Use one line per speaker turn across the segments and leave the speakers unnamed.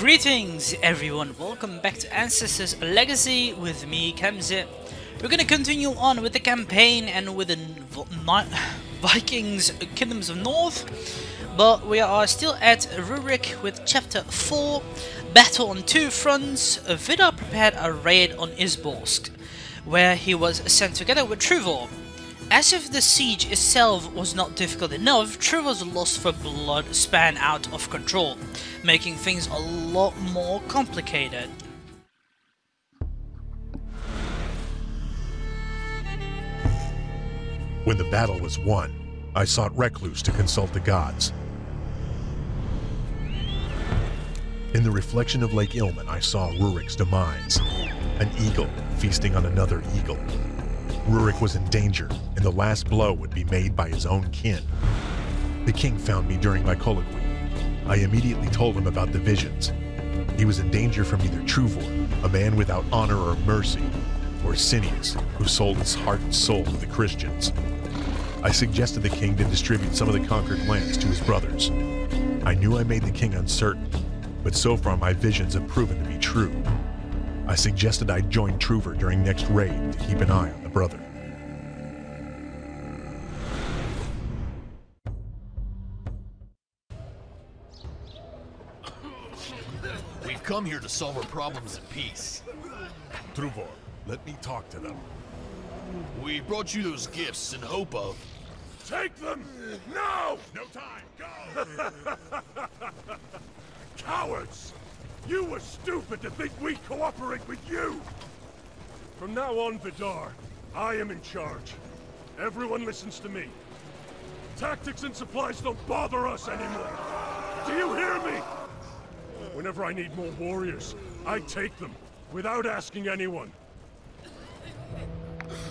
Greetings everyone, welcome back to Ancestors Legacy with me, Kemsyt. We're gonna continue on with the campaign and with the Vikings Kingdoms of North, but we are still at Rurik with chapter 4, Battle on two fronts. Vidar prepared a raid on Izborsk, where he was sent together with Truvor. As if the siege itself was not difficult enough, Truvor's lust for blood span out of control, making things a lot more complicated.
When the battle was won, I sought Recluse to consult the gods. In the reflection of Lake Ilmen, I saw Rurik's demise, an eagle feasting on another eagle. Rurik was in danger, and the last blow would be made by his own kin. The king found me during my colloquy. I immediately told him about the visions. He was in danger from either Truvor, a man without honor or mercy, or Sineus, who sold his heart and soul to the Christians. I suggested the king to distribute some of the conquered lands to his brothers. I knew I made the king uncertain, but so far my visions have proven to be true. I suggested I join Truvor during next raid to keep an eye on the brother.
Come here to solve our problems in peace.
Truvor, let me talk to them.
We brought you those gifts in hope of...
Take them! Now!
No time, go!
Cowards! You were stupid to think we'd cooperate with you! From now on, Vidar, I am in charge. Everyone listens to me. Tactics and supplies don't bother us anymore. Do you hear me? Whenever I need more warriors, I take them, without asking anyone.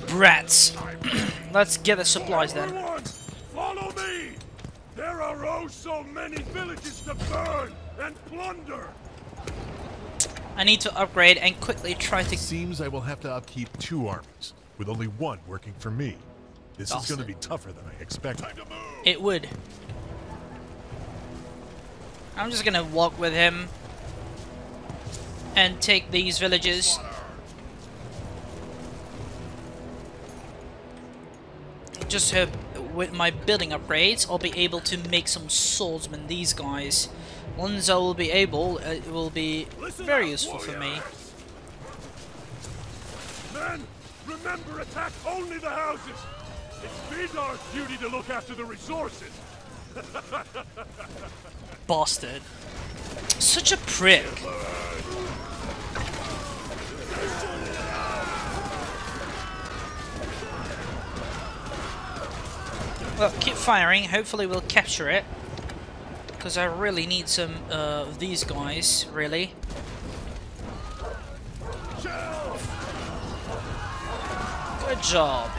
Brats. Let's get the supplies then.
Everyone, follow me! There are oh so many villages to burn and plunder!
I need to upgrade and quickly try to...
Seems I will have to upkeep two armies, with only one working for me. This is going to be tougher than I expected.
It would. I'm just gonna walk with him and take these villages. Just hope with my building upgrades I'll be able to make some swordsmen these guys. Once I will be able, uh, it will be very useful for me.
Men, remember attack only the houses! It's Vidar's duty to look after the resources!
Bastard. Such a prick. Well, keep firing. Hopefully we'll capture it. Because I really need some uh, of these guys, really. Good job.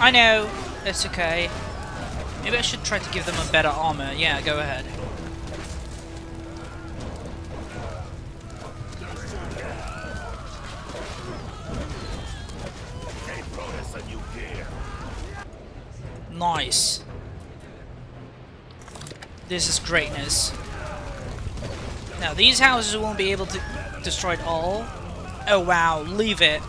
I know. It's okay. Maybe I should try to give them a better armor. Yeah, go ahead. Nice. This is greatness. Now, these houses won't be able to destroy it all. Oh wow, leave it.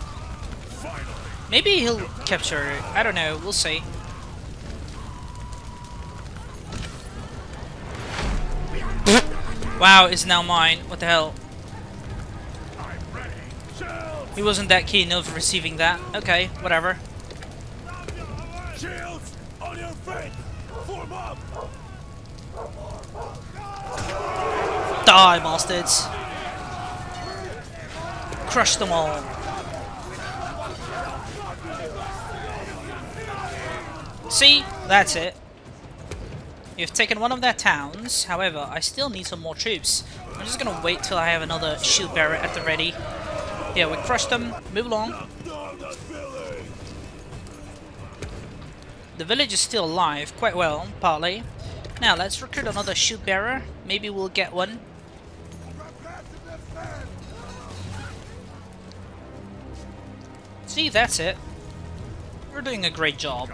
Maybe he'll capture it. I don't know. We'll see. wow, it's now mine. What the hell? He wasn't that keen of receiving that. Okay, whatever. Die, bastards. Crush them all. See? That's it. You've taken one of their towns, however, I still need some more troops. I'm just gonna wait till I have another shield bearer at the ready. Yeah, we crushed them. Move along. The village is still alive, quite well, partly. Now, let's recruit another shield bearer. Maybe we'll get one. See, that's it. We're doing a great job.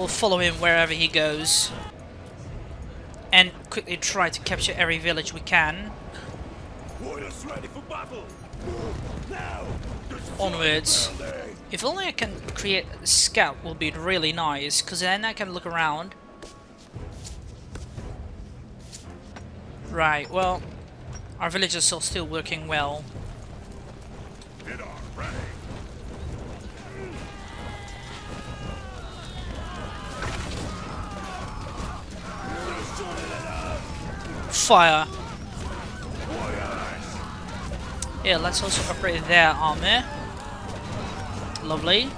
We'll follow him wherever he goes. and quickly try to capture every village we can.
Warriors ready for battle. Now.
Onwards. If only I can create a scout will be really nice, because then I can look around. Right, well, our villages are still working well.
Ready.
Fire! Yeah, let's also upgrade their armor. Lovely.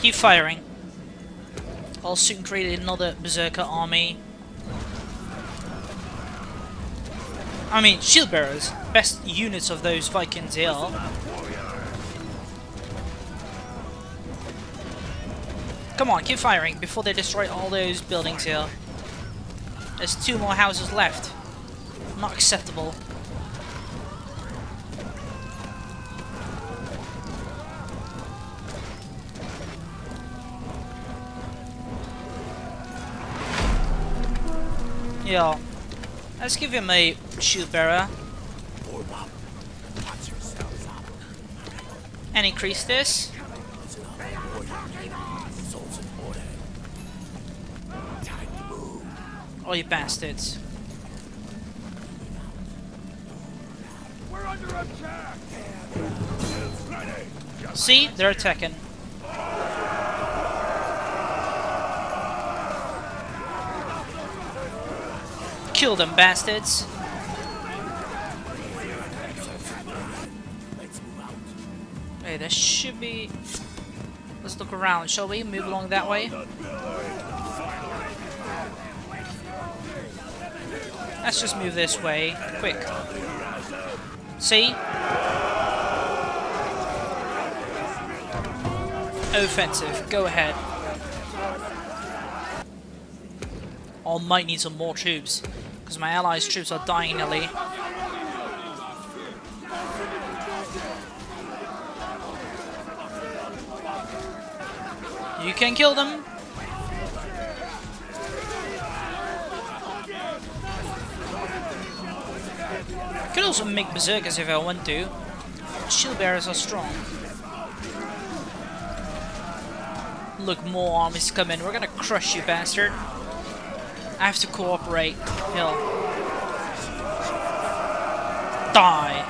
Keep firing. I'll soon create another Berserker army. I mean, shield bearers, best units of those Vikings here. Come on, keep firing before they destroy all those buildings here. There's two more houses left. Not acceptable. Yeah. Let's give him a shield bearer. And increase this. Oh, you bastards.
We're under attack.
See? They're attacking. Kill them, bastards. Hey, there should be... Let's look around, shall we? Move along that way. Let's just move this way. Quick. See? Offensive. Go ahead. I might need some more troops. Because my allies' troops are dying nearly. You can kill them. Could also make berserkers if I want to. Shield bearers are strong. Look, more armies coming. We're gonna crush you, bastard. I have to cooperate. Hill. Die.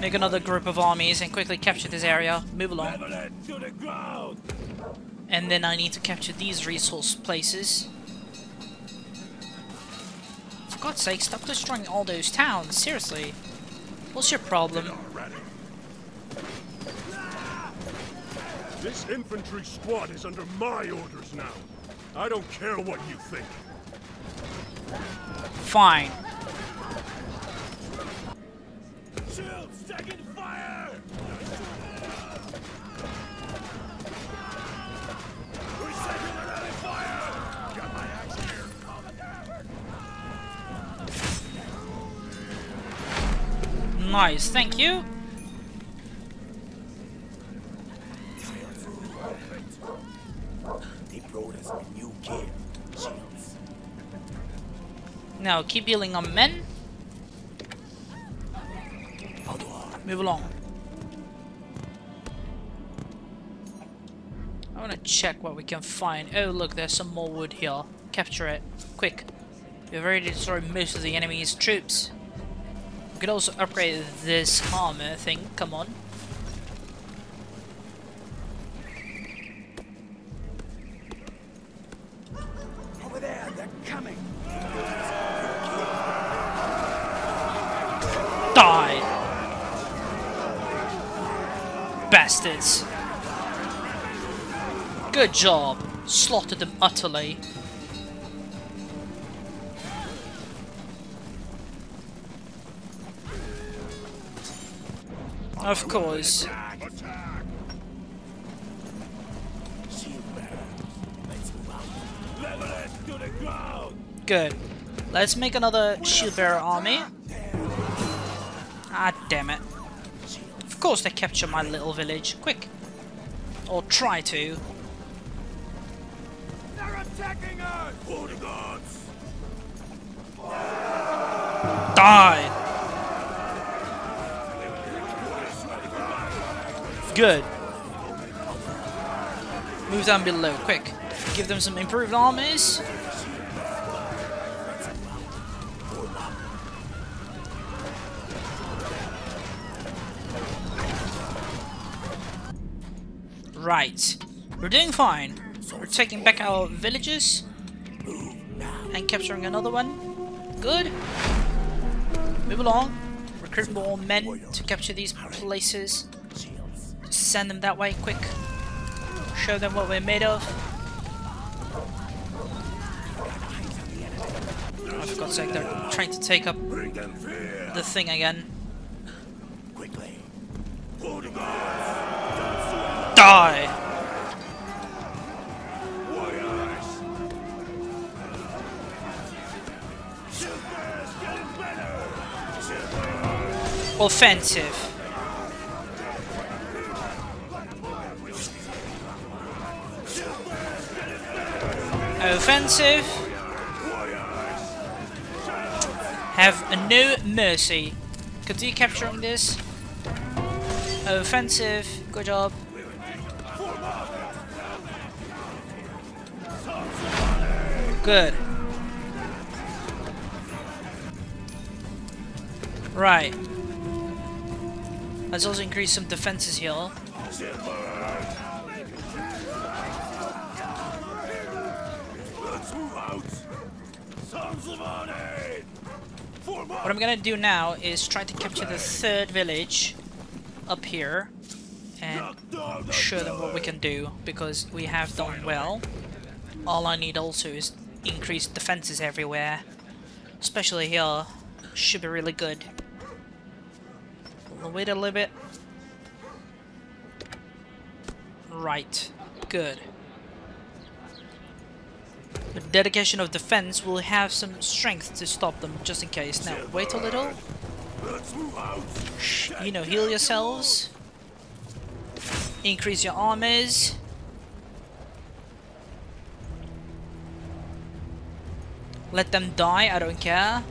Make another group of armies and quickly capture this area. Move along.
To the ground.
And then I need to capture these resource places. For God's sake, stop destroying all those towns. Seriously. What's your problem?
This infantry squad is under my orders now. I don't care what you think.
Fine.
Shields taking
Nice, thank you.
They brought us a new gear. Shields.
Now keep healing on men. Move along. I want to check what we can find. Oh look, there's some more wood here. Capture it. Quick. We've already destroyed most of the enemy's troops. Could also upgrade this armor thing. Come on.
Over there, they're coming.
Die! Bastards! Good job! Slaughtered them utterly.
The course.
Good. Let's make another shield bearer army. Ah, damn it. Of course they capture my little village. Quick. Or try to.
They're attacking us! For the gods!
Die! Good. Move down below, quick. Give them some improved armies. Right. We're doing fine. We're taking back our villages. And capturing another one. Good. Move along. Recruit more men to capture these places. Send them that way, quick. Show them what we're made of. Oh, for God's sake, they're trying to take up the thing again.
Quickly!
Die! Offensive. Offensive. Have no mercy. Continue capturing this. Offensive. Good job. Good. Right. Let's also increase some defenses here. What I'm gonna do now is try to capture the third village up here and show them what we can do because we have done well. All I need also is increased defenses everywhere, especially here. Should be really good. Wait a little bit. Right, good. With dedication of defense, we'll have some strength to stop them just in case. Now, wait a little. You know, heal yourselves. Increase your armors. Let them die, I don't care.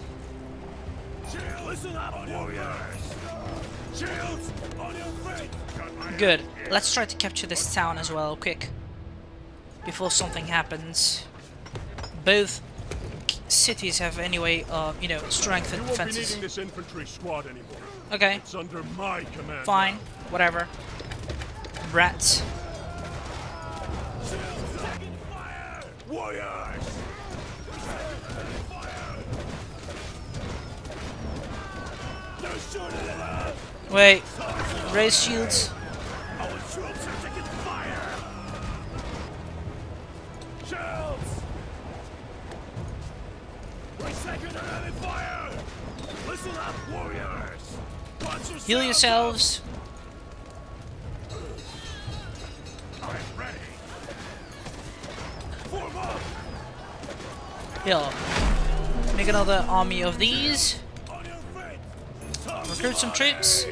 Good. Let's try to capture this town as well, quick. Before something happens. Both cities have anyway, uh, you know, strength and defenses.
this infantry squad anymore.
Okay,
It's under my command.
fine, whatever. Rats.
Warriors! They're shooting at us!
Wait, raise shields. Heal yourselves.
I'm ready! Form up!
Here. Make another army of these. Recruit some troops.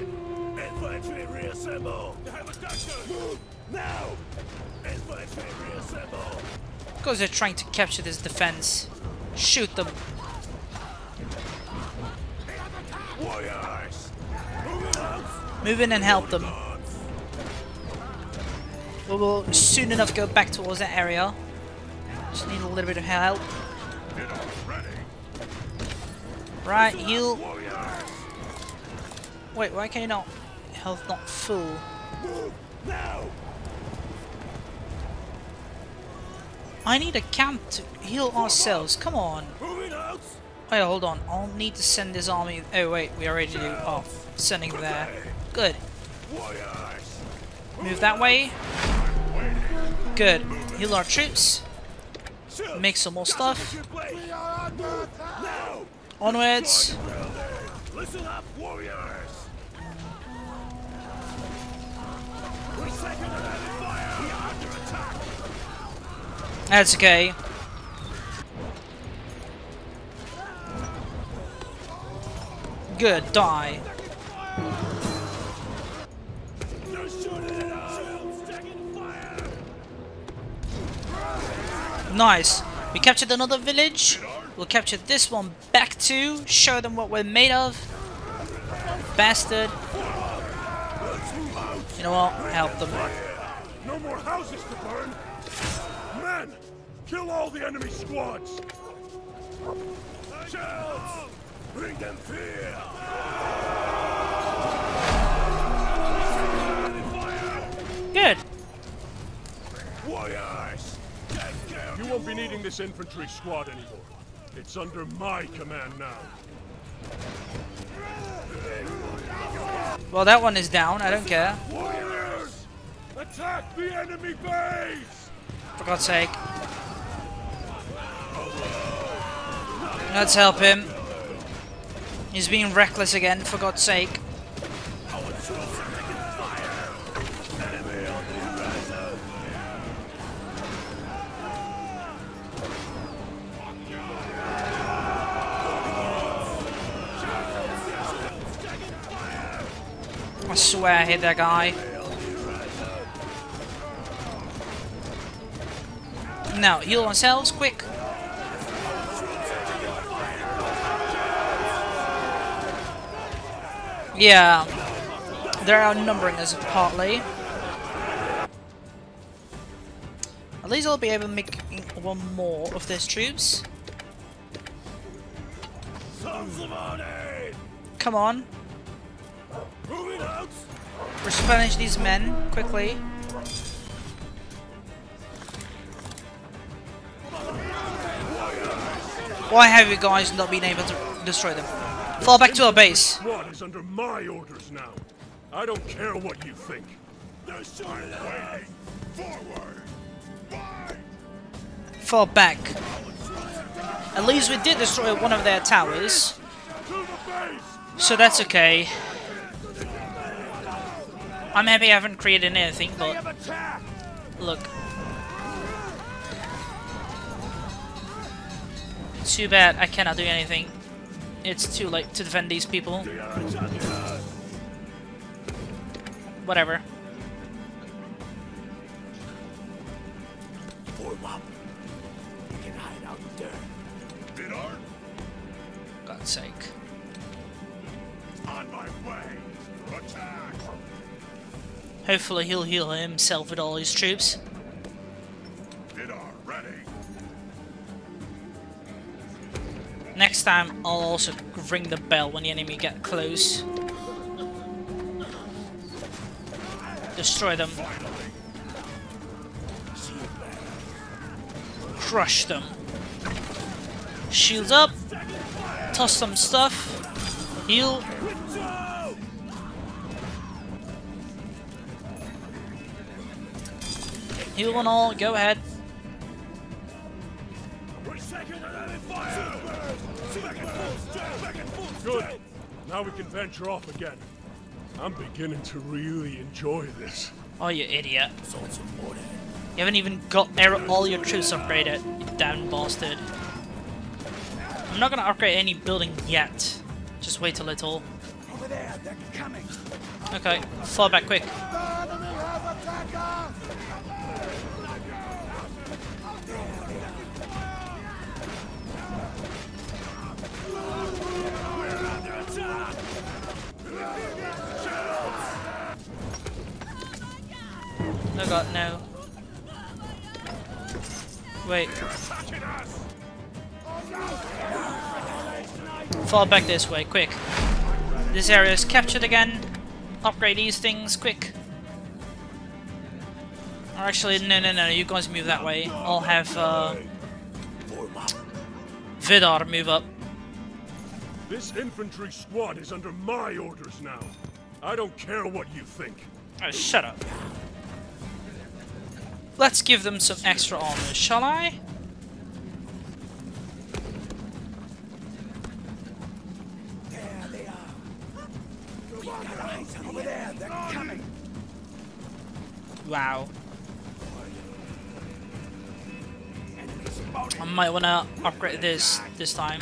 Because they're trying to capture this defense. Shoot them.
Warriors!
Move in and help them. We will soon enough go back towards that area. Just need a little bit of help. Right, heal. Wait, why can you not? Health not full. I need a camp to heal ourselves. Come on. Wait, hold on. I'll need to send this army. Oh wait, we already do. Oh, sending there. Good. Move that way. Good. Heal our troops. Make some more stuff. Onwards.
Listen up, warriors!
That's okay. Good, die. Nice. We captured another village. We'll capture this one back too. Show them what we're made of. Bastard. You know what? Help them.
No more houses to burn! Men! Kill all the enemy squads!
Shells, Bring them fear!
Good.
Warriors! Take care
You won't be needing this infantry squad anymore. It's under my command now.
Well, that one is down. I don't care.
Warriors! Attack the enemy base!
For God's sake. Let's help him. He's being reckless again, for God's sake. Swear I hit that guy. Now, heal ourselves, quick. Yeah, they're outnumbering us partly. At least I'll be able to make one more of those troops. Come on! Replenish these men quickly. Why have you guys not been able to destroy them? Fall back to our base.
Squad is under my orders now. I don't care what you think.
They're shooting at us! Forward!
Fall back. At least we did destroy one of their towers,
To the base!
so that's okay. I'm happy I haven't created anything, but look. Too bad I cannot do anything. It's too late to defend these people.
They are attacking us!
Whatever.
Form up! We can hide out there. Vidar,
God's sake.
on my way! Attack!
Hopefully he'll heal himself with all his troops. Next time I'll also ring the bell when the enemy get close. Destroy them. Crush them. Shields up. Toss some stuff. Heal. Heal and all, go ahead.
We're taking enemy fire! Back and full strength! Back and full
Good. Now we can venture off again. I'm beginning to really enjoy this.
Oh, you idiot.
Sons of Odin!
You haven't even got er- all your troops upgraded, you damn bastard. I'm not gonna upgrade any building yet. Just wait a little.
Over there, they're coming!
Okay, fall back quick. No god, no. Wait. Fall back this way, quick. This area is captured again. Upgrade these things, quick. Or actually, no, no, no, you guys move that way. I'll have uh, Vidar move up.
This infantry squad is under my orders now. I don't care what you think.
Oh, shut up. Let's give them some extra armor, shall I?
There they are! Got over there, they're coming!
Wow. I might wanna upgrade this this time.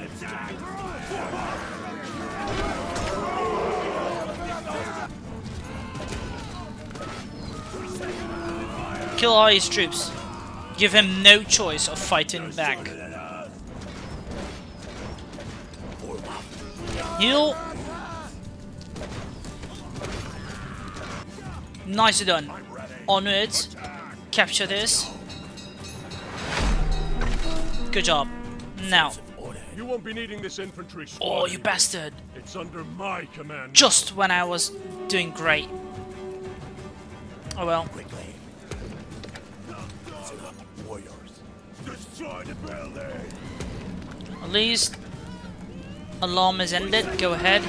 Kill all his troops. Give him no choice of fighting back. Heal. Nicely done. Onward. Capture this. Good job. Now.
You won't be needing this infantry squad.
Oh, you bastard.
It's under my command.
Just when I was doing great. Oh well.
Destroy the building.
At least alarm is ended. Go ahead.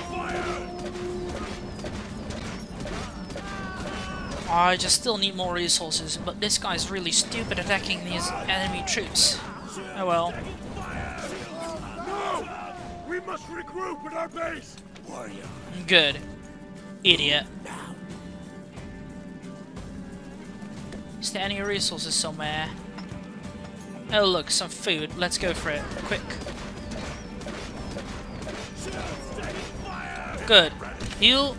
I just still need more resources, but this guy's really stupid attacking these enemy troops. Oh well.
No! We must regroup at our base!
Warrior.
Good. Idiot. Is there any resources somewhere? Oh look, some food. Let's go for it. Quick. Good. Heal.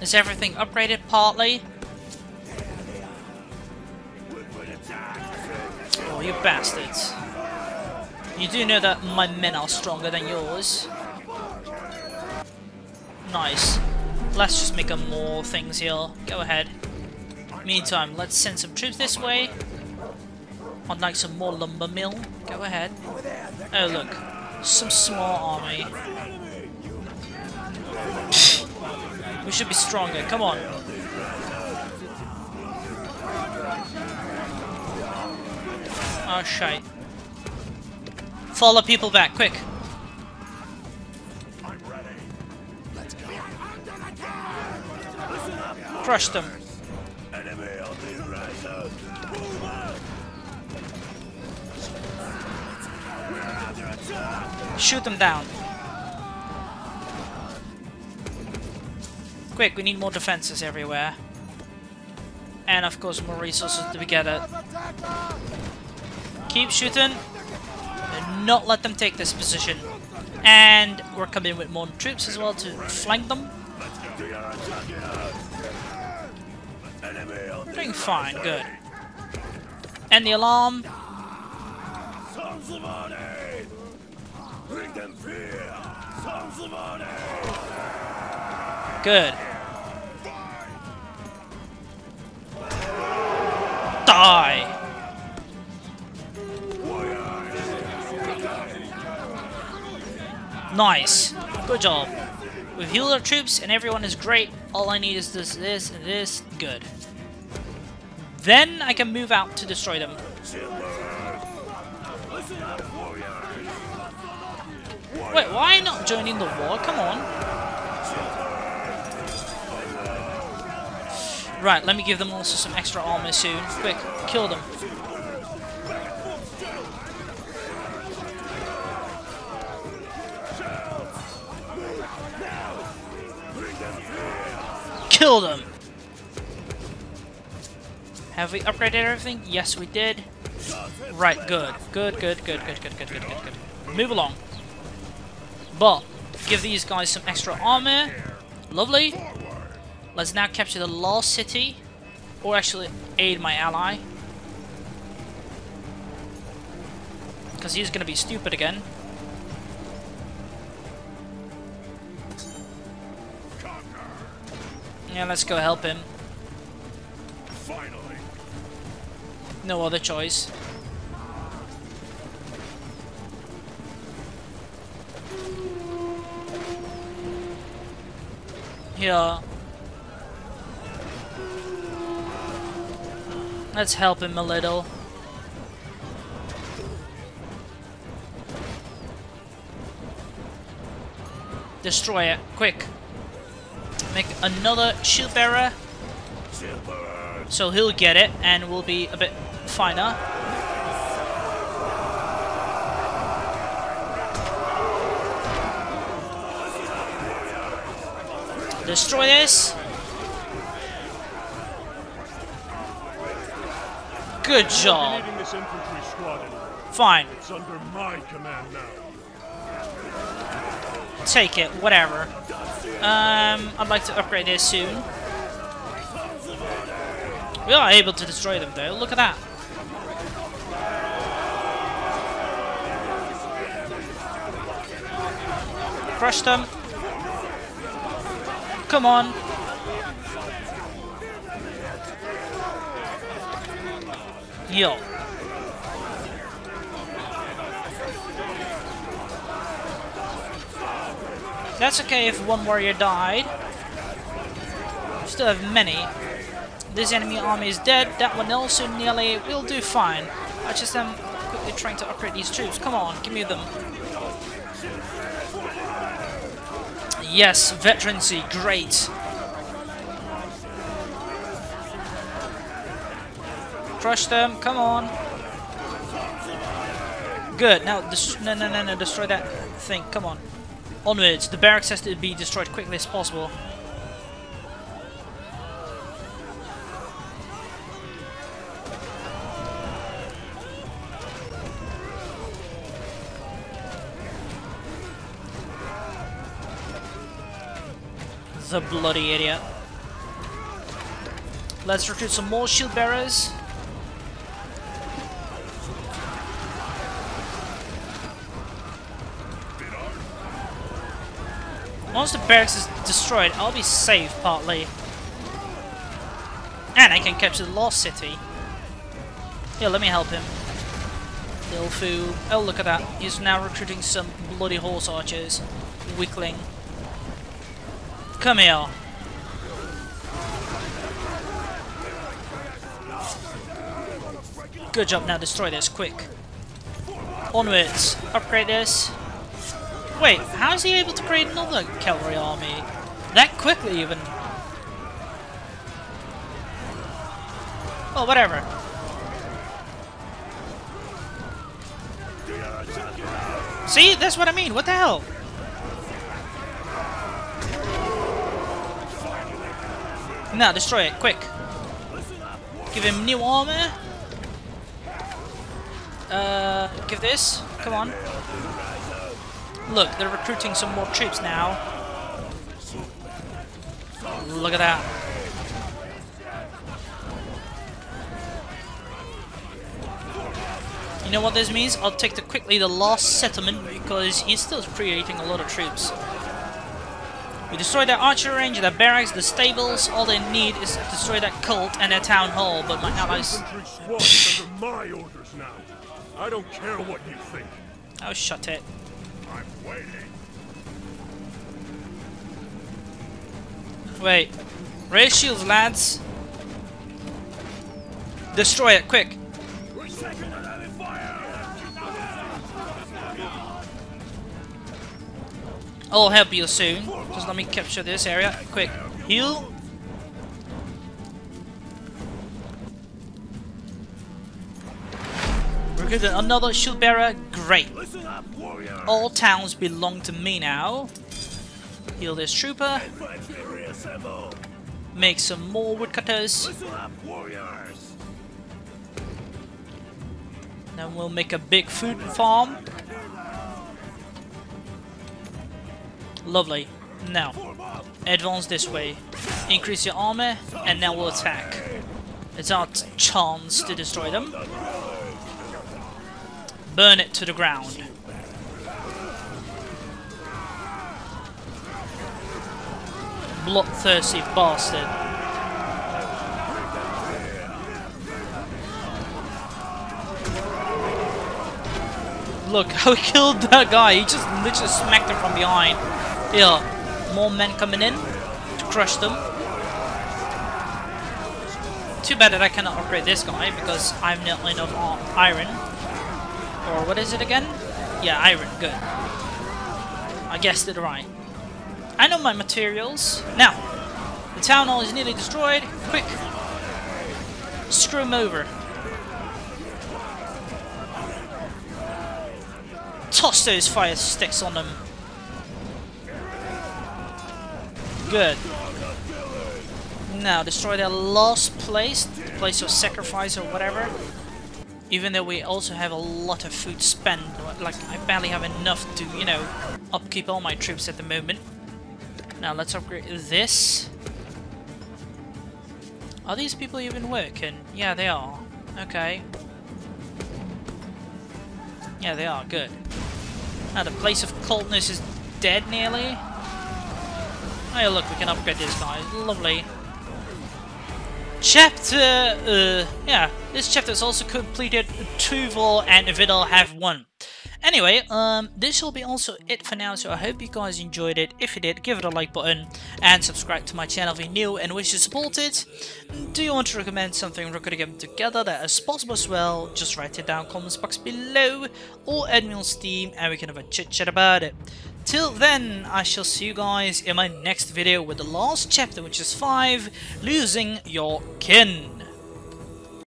Is everything upgraded partly? Oh, you bastards. You do know that my men are stronger than yours. Nice. Let's just make up more things here. Go ahead. Meantime, let's send some troops this way. I'd like some more lumber mill. Go ahead. Oh look, some small army. we should be stronger. Come on. Oh shite. Follow people back, quick. Crush them. Shoot them down. Quick, we need more defenses everywhere. And of course more resources to be gathered. Keep shooting. And not let them take this position. And we're coming with more troops as well to flank them. Doing fine, good. And the alarm. Good. Die. Nice. Good job. We've healed our troops and everyone is great. All I need is this, this, and this. Good. Then I can move out to destroy them. Wait, why not joining the war? Come on. Right, let me give them also some extra armor soon. Quick, kill them. Kill them! Have we upgraded everything? Yes, we did. Right, good. Good, good, good, good, good, good, good, good, good. Move along. But, give these guys some extra armor. Lovely. Let's now capture the lost city. Or actually, aid my ally. Because he's going to be stupid again. Yeah, let's go help him.
Finally!
No other choice. Yeah. Let's help him a little. Destroy it, quick. make another shield bearer. So he'll get it and we'll be a bit finer. Destroy this. Good job. Fine.
It's under my command now.
Take it, whatever. Um, I'd like to upgrade this soon. We are able to destroy them though, look at that. Crush them. Come on. Yo. That's okay if one warrior died. Still have many. This enemy army is dead. That one also nearly will do fine. I just am quickly trying to upgrade these troops. Come on, give me them. Yes, veterancy, great. Crush them, come on. Good, now, no, no, no, no, destroy that thing, come on. Onwards, the barracks has to be destroyed quickly as possible. The bloody idiot. Let's recruit some more shield bearers. Once the barracks is destroyed, I'll be safe partly. And I can capture the lost city. Here, let me help him. Ilfu. Oh, look at that. He's now recruiting some bloody horse archers. Weakling. Come here. Good job, now destroy this, quick. Onwards. Upgrade this. Wait, how is he able to create another cavalry army? That quickly, even. Oh, whatever. See, that's what I mean. What the hell? Now, destroy it, quick. Give him new armor. Uh, give this. Come on. Look, they're recruiting some more troops now. Look at that. You know what this means? I'll take the quickly the last settlement because he's still creating a lot of troops. We destroy their archer range, their barracks, the stables. All they need is to destroy that cult and their town hall. But my allies.
Under my orders now. I don't care what you think.
Oh, shut it.
I'm waiting.
Wait. Raise shields, lads. Destroy it, quick. I'll help you soon. Just let me capture this area. Quick. Heal. Good. Another shield bearer. Great.
Up!
All towns belong to me now. Heal this trooper. Make some more woodcutters.
Up!
Then we'll make a big food farm. Lovely. Now, advance this way. Increase your armor, and now we'll attack. It's our chance to destroy them. Burn it to the ground. Bloodthirsty bastard. Look how he killed that guy. He just literally smacked him from behind. Yeah, more men coming in to crush them. Too bad that I cannot upgrade this guy because I'm not enough iron. Or what is it again? Yeah, iron. Good. I guessed it right. I know my materials. Now, The town hall is nearly destroyed. Quick! Screw him over. Toss those fire sticks on them. Good. Now, destroy their last place, the place of sacrifice or whatever. Even though we also have a lot of food spent, like I barely have enough to, you know, upkeep all my troops at the moment. Now let's upgrade this. Are these people even working? Yeah, they are. Okay. Yeah, they are. Good. Now the place of coldness is dead nearly. Oh look, we can upgrade this guy. Lovely. Chapter, uh, yeah, this chapter is also completed. Truvor and Vidal have won. Anyway, um, this will be also it for now, so I hope you guys enjoyed it. If you did, give it a like button and subscribe to my channel if you're new and wish to support it. Do you want to recommend something we're gonna get together that is possible as well? Just write it down comments box below or add me on Steam and we can have a chit chat about it. Till then, I shall see you guys in my next video with the last chapter, which is 5, Losing Your Kin.